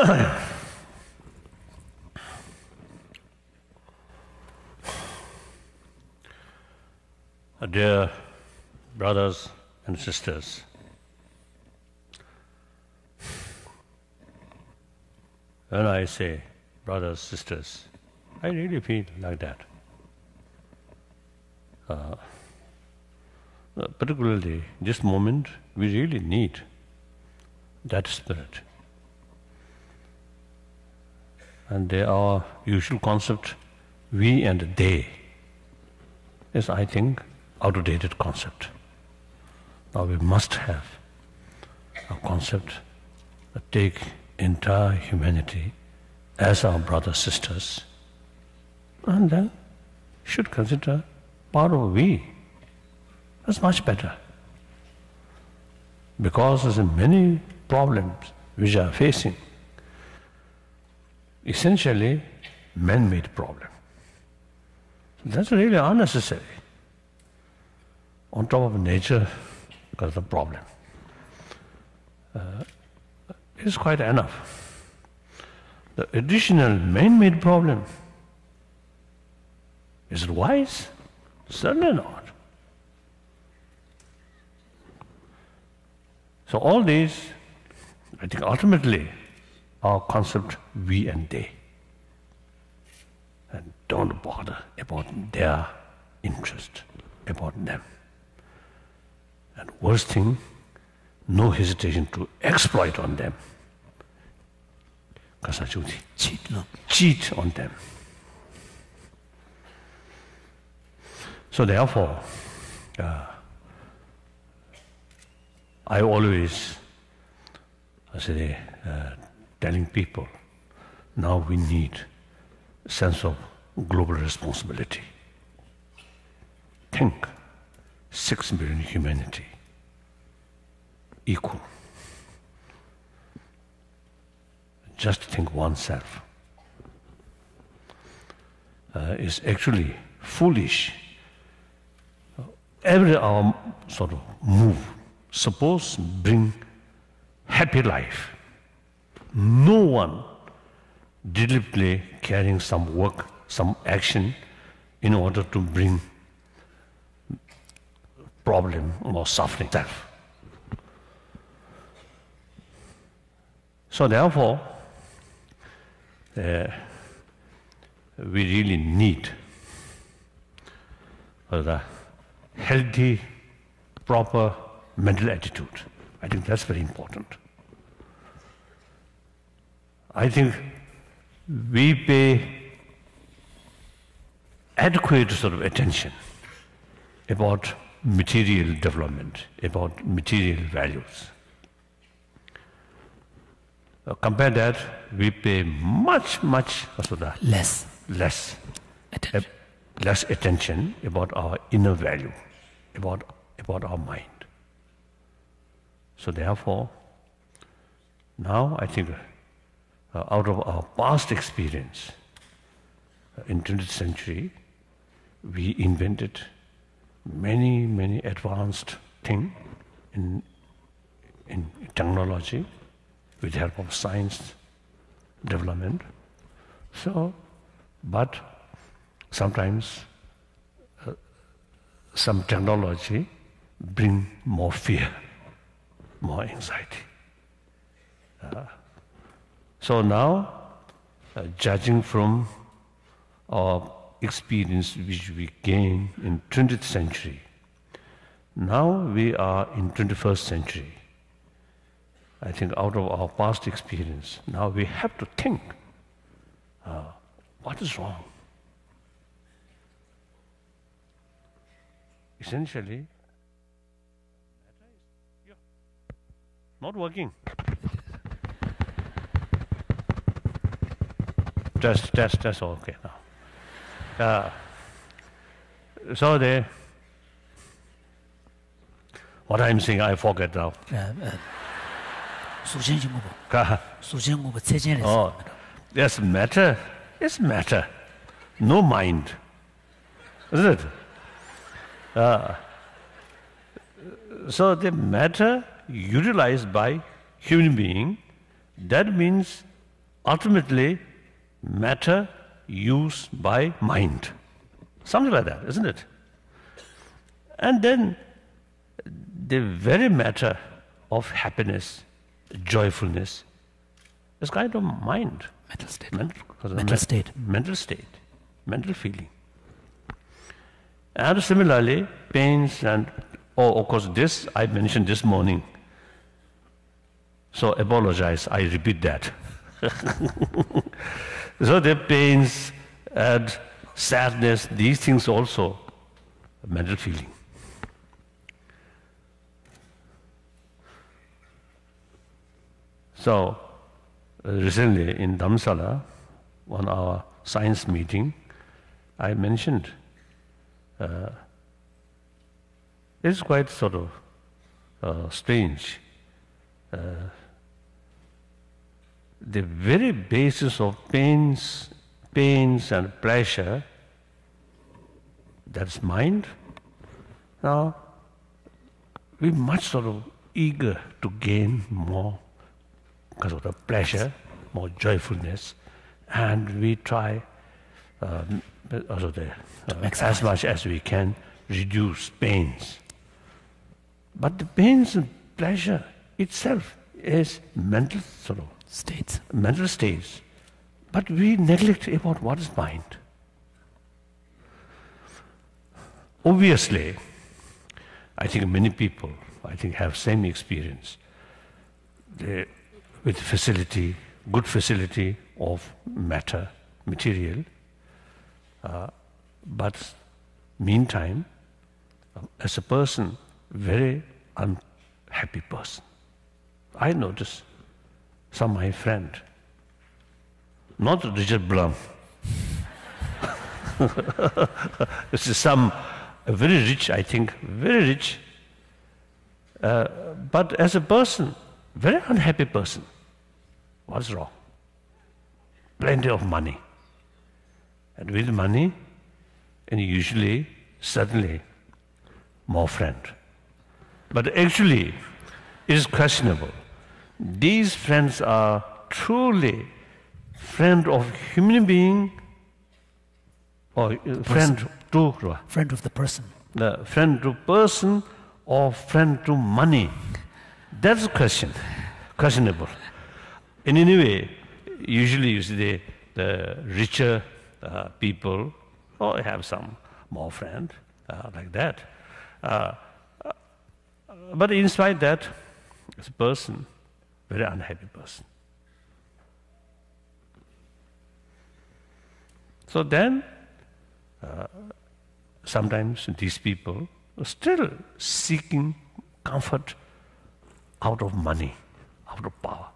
Dear brothers and sisters, when I say brothers, sisters, I really feel like that. Uh, particularly this moment, we really need that spirit. And they our usual concept, we and they, is, I think, outdated concept. Now we must have a concept that take entire humanity as our brothers, sisters, and then should consider part of we. That's much better. Because there's many problems which are facing, essentially man-made problem. That's really unnecessary. On top of nature, because the problem. Uh, it's quite enough. The additional man-made problem, is it wise? Certainly not. So all these, I think ultimately, are concept we and they. And don't bother about their interest, about them. And worst thing, no hesitation to exploit on them. Because I choose cheat, cheat on them. So therefore, uh, I always I say, uh, telling people, now we need a sense of global responsibility. Think, six billion humanity, equal. Just think oneself uh, is actually foolish every our sort of move, suppose bring happy life. No one deliberately carrying some work, some action in order to bring problem or suffering self. So therefore, uh, we really need the healthy, proper mental attitude. I think that's very important. I think we pay adequate sort of attention about material development, about material values. Uh, compare that, we pay much, much less, less attention. Uh, less attention about our inner value about, about our mind. So therefore, now I think uh, out of our past experience uh, in 20th century, we invented many, many advanced things in, in technology with help of science development. So, but sometimes some technology bring more fear, more anxiety. Uh, so now, uh, judging from our experience which we gained in 20th century, now we are in 21st century. I think out of our past experience, now we have to think, uh, what is wrong? essentially not working. Just, just, just okay now. Uh, so the, what I'm saying, I forget now. Sujen Ka. Sujen Jumbo, Tsejen Oh, yes, matter, is matter. No mind. Isn't it? Uh, so the matter utilized by human being, that means ultimately matter used by mind. Something like that, isn't it? And then the very matter of happiness, joyfulness, is kind of mind. Mental state. Mental, Mental state. Mental state. Mental feeling. And similarly, pains and, oh, of course, this I mentioned this morning. So apologize, I repeat that. so the pains and sadness, these things also, mental feeling. So uh, recently in Dharamsala, on our science meeting, I mentioned uh, it's quite sort of uh, strange. Uh, the very basis of pains, pains and pleasure, that's mind. Now, we're much sort of eager to gain more because of the pleasure, more joyfulness, and we try um, also the, uh, as much as we can reduce pains. But the pains and pleasure itself is mental sort of States. mental states. But we neglect about what is mind. Obviously, I think many people, I think, have same experience. They, with facility, good facility of matter, material, uh, but meantime, as a person, very unhappy person. I notice some my friend, not Richard Blum. this is some very rich, I think, very rich, uh, but as a person, very unhappy person. What's wrong? Plenty of money. And with money, and usually, suddenly, more friend. But actually, it is questionable. These friends are truly friend of human being or uh, friend to Friend of the person. the friend to person or friend to money? That's a question, questionable. In any way, usually you see the, the richer uh, people or have some more friend uh, like that. Uh, uh, but in spite that, as a person, very unhappy person. So then, uh, sometimes these people are still seeking comfort out of money, out of power.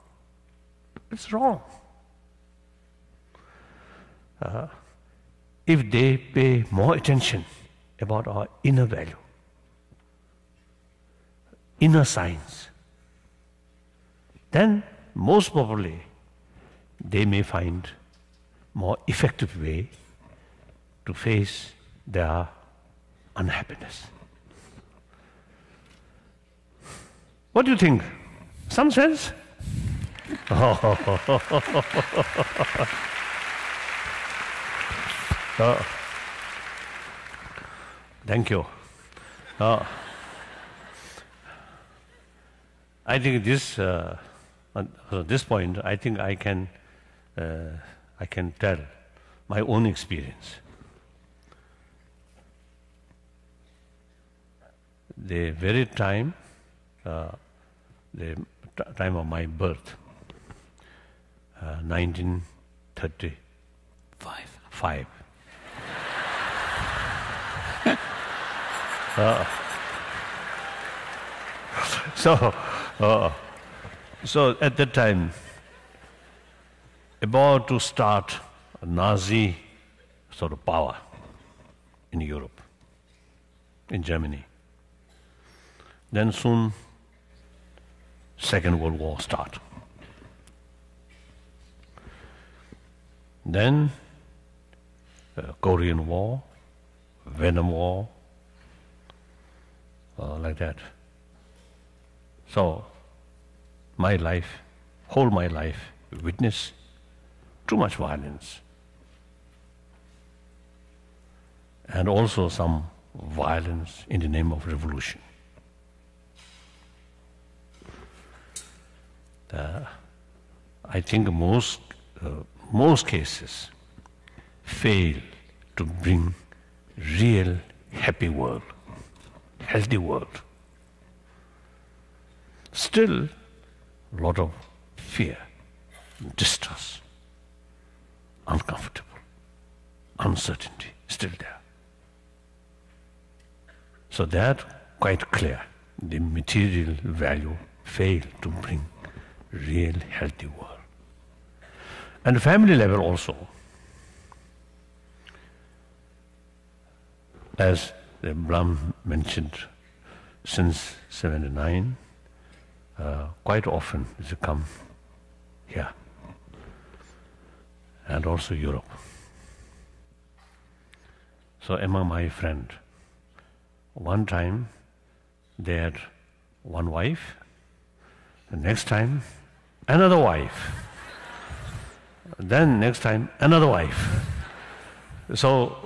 It's wrong. Uh, if they pay more attention about our inner value, inner science, then most probably they may find more effective way to face their unhappiness. What do you think? Some sense? Oh. Thank you. Oh. I think this, uh, at this point, I think I can, uh, I can tell my own experience. The very time, uh, the time of my birth, uh, 1935. Five. So, so at that time, about to start a Nazi sort of power in Europe, in Germany. Then soon, Second World War start. Then, uh, Korean War, Vietnam War, uh, like that. So, my life, whole my life, witness too much violence. And also some violence in the name of revolution. Uh, I think most, uh, most cases fail to bring real happy world, healthy world. Still, a lot of fear, distrust, uncomfortable, uncertainty still there. So that quite clear. The material value fail to bring real healthy world. And family level also. As the Blum mentioned, since 79, uh, quite often they come here and also Europe. So among my friend, one time they had one wife, the next time another wife, then next time another wife. So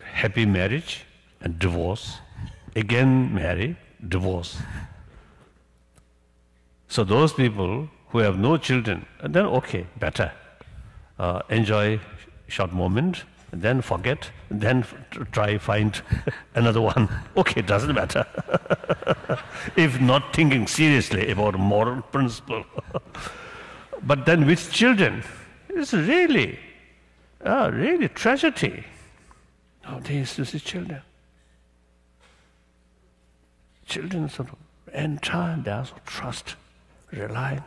happy marriage and divorce, again marry, divorce. So those people who have no children, then okay, better. Uh, enjoy short moment, then forget, then try find another one. Okay, doesn't matter. if not thinking seriously about moral principle. but then with children, it's really, uh, really tragedy. Nowadays, this is children. Children sort of entire their trust, relying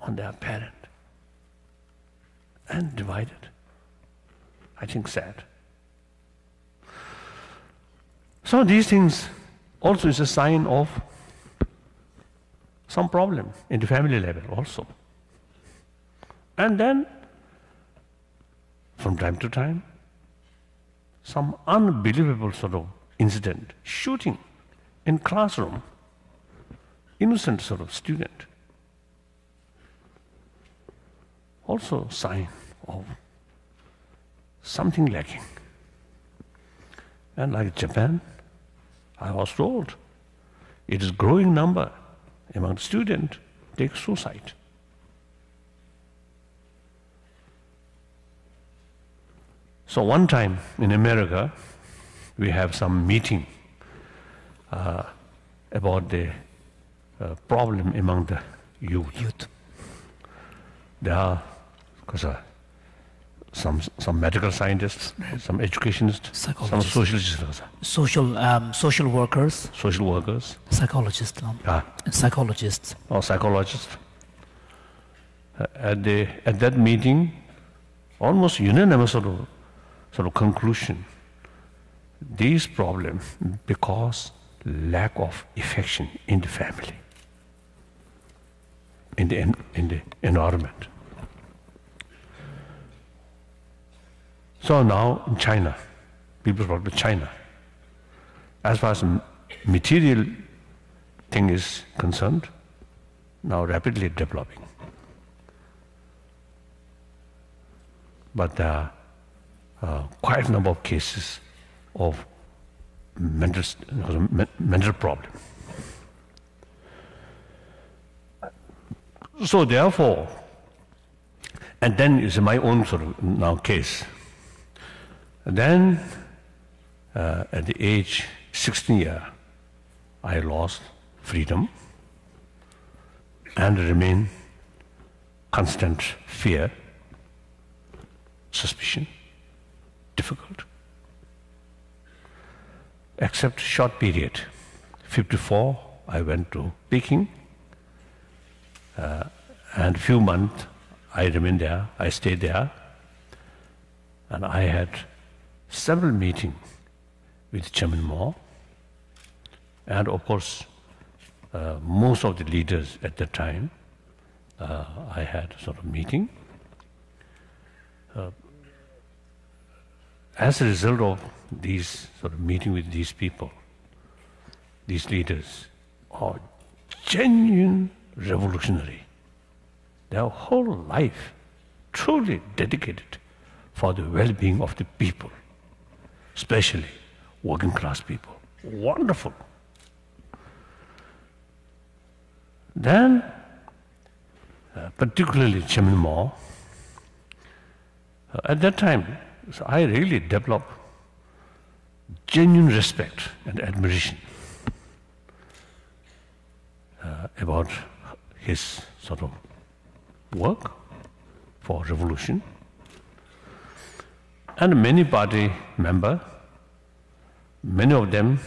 on their parent, and divided. I think sad. So these things also is a sign of some problem in the family level also. And then from time to time, some unbelievable sort of incident, shooting in classroom, innocent sort of student. Also sign of something lacking. And like Japan, I was told it is growing number among students take suicide. So one time in America, we have some meeting uh, about the uh, problem among the youth. Youth. There are, because uh, some some medical scientists, some educationists, some Psychologists. sociologists, Social, um, social workers, social workers, psychologists, um, and psychologists. or psychologists. Uh, at the at that meeting, almost unanimous sort of sort of conclusion. These problems because lack of affection in the family, in the in the environment. So now in China, people talk about China. As far as material thing is concerned, now rapidly developing. But there are uh, quite a number of cases of mental, mental problem. So therefore, and then is my own sort of now case. Then, uh, at the age 16 year, I lost freedom and remain constant fear, suspicion, difficult. Except short period. 54, I went to Peking, uh, and few months I remained there. I stayed there, and I had several meetings with Chairman Mao, and of course, uh, most of the leaders at the time. Uh, I had sort of meeting. Uh, as a result of these sort of meeting with these people, these leaders are genuine revolutionary. Their whole life truly dedicated for the well being of the people, especially working class people. Wonderful. Then, uh, particularly Chairman Mao, uh, at that time, so I really developed genuine respect and admiration uh, about his sort of work for revolution. And many party member, many of them,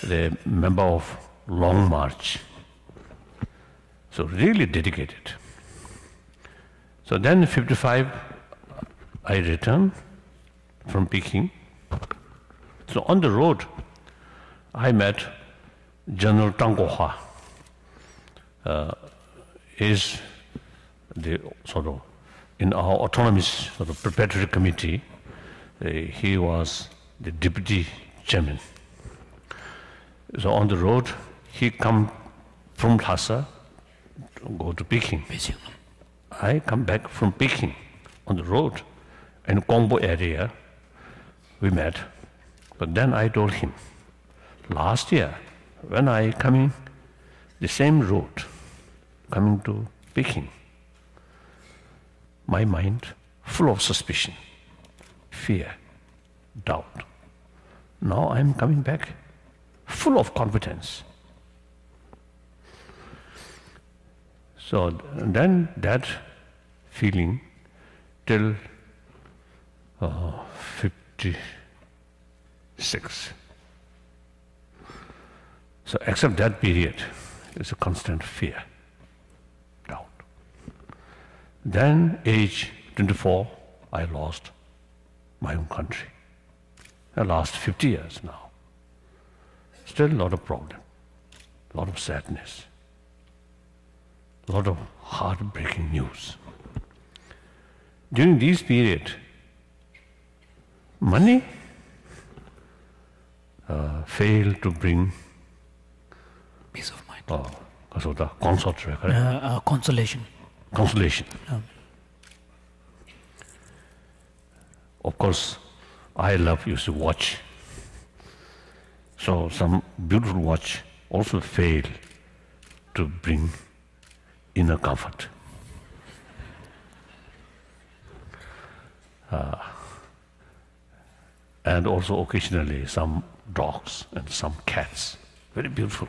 the member of Long March. So really dedicated. So then 55, I returned from Peking. So on the road, I met General Tang Guohua. Uh, is the sort of in our autonomous sort of preparatory committee. Uh, he was the deputy chairman. So on the road, he come from Lhasa to go to Peking. Beijing. I come back from Peking on the road in Gongbo area. We met, but then I told him, last year when I coming the same road, coming to Peking, my mind full of suspicion, fear, doubt. Now I'm coming back full of confidence. So then that feeling till uh, 56. So except that period, it's a constant fear. Then, age 24, I lost my own country. The last 50 years now. Still a lot of problem, a lot of sadness, a lot of heartbreaking news. During this period, money uh, failed to bring peace of mind. Oh, uh, Kasoda, consort, right? uh, uh, consolation consolation. Of course, I love used to watch. So some beautiful watch also fail to bring inner comfort. Uh, and also occasionally some dogs and some cats, very beautiful,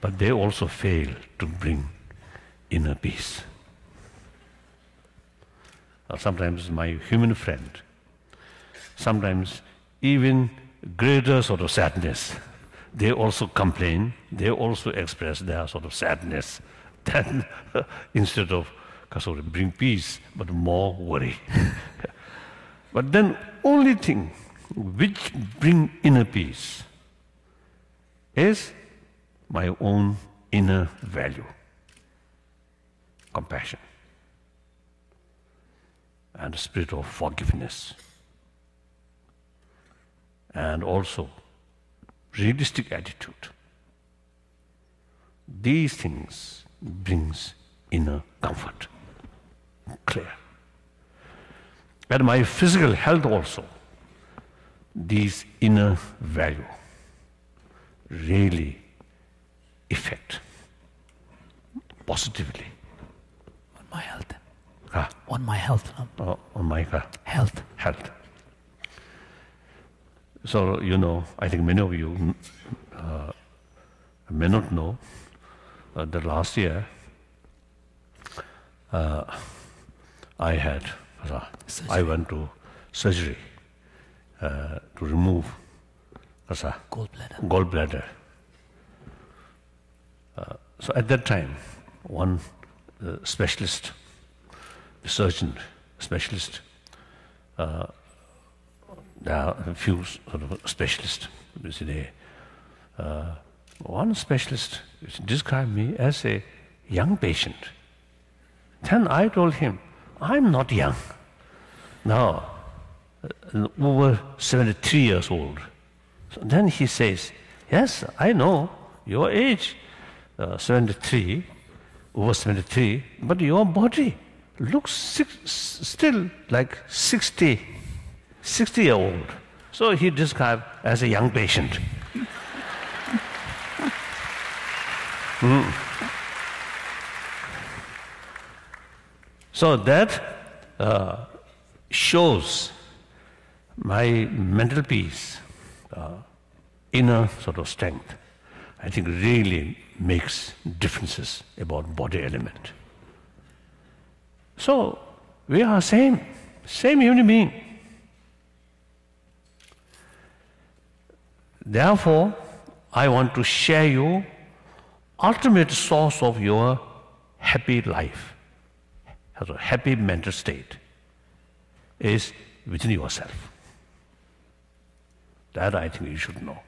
but they also fail to bring inner peace. Uh, sometimes my human friend, sometimes even greater sort of sadness, they also complain, they also express their sort of sadness. Then instead of of bring peace, but more worry. but then only thing which bring inner peace is my own inner value, compassion, and spirit of forgiveness, and also realistic attitude. These things brings inner comfort, clear. And my physical health also, these inner value really effect positively On my health. ah, On my health. uh, on my health. health. So, you know, I think many of you uh, may not know uh, that last year uh, I had, uh, I went to surgery uh, to remove uh, Gallbladder. gallbladder. Uh, so at that time, one uh, specialist, surgeon specialist, uh, there are a few sort of specialists. They, uh, one specialist described me as a young patient. Then I told him, I'm not young. Now, uh, over 73 years old. So then he says, Yes, I know your age, uh, 73, over 73, but your body looks six, still like 60, 60 year old. So he described as a young patient. Mm. So that uh, shows my mental peace, uh, inner sort of strength. I think really makes differences about body element. So we are same, same human being. Therefore, I want to share you ultimate source of your happy life, as a happy mental state, is within yourself. That I think you should know.